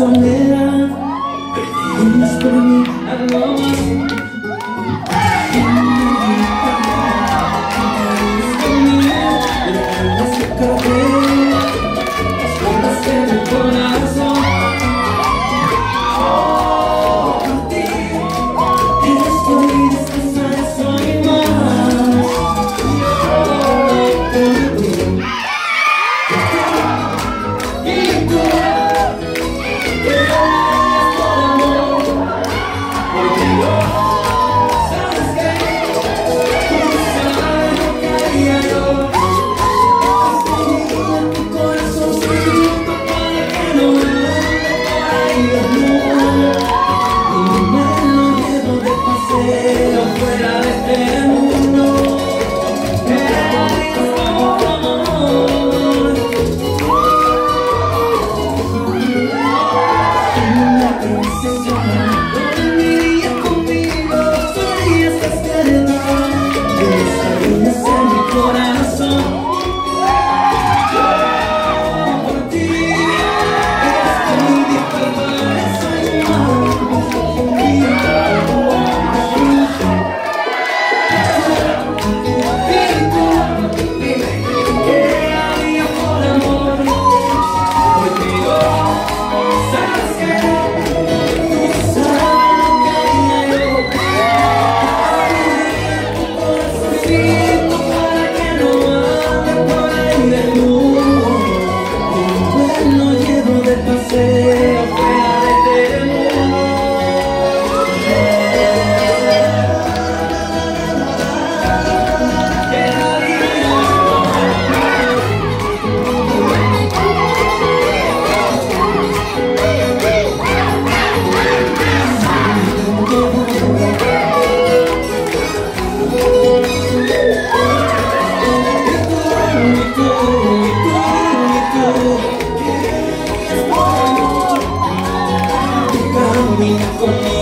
soledad This is your Oh.